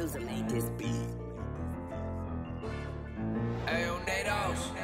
Musa made this beat. Hey, Nados.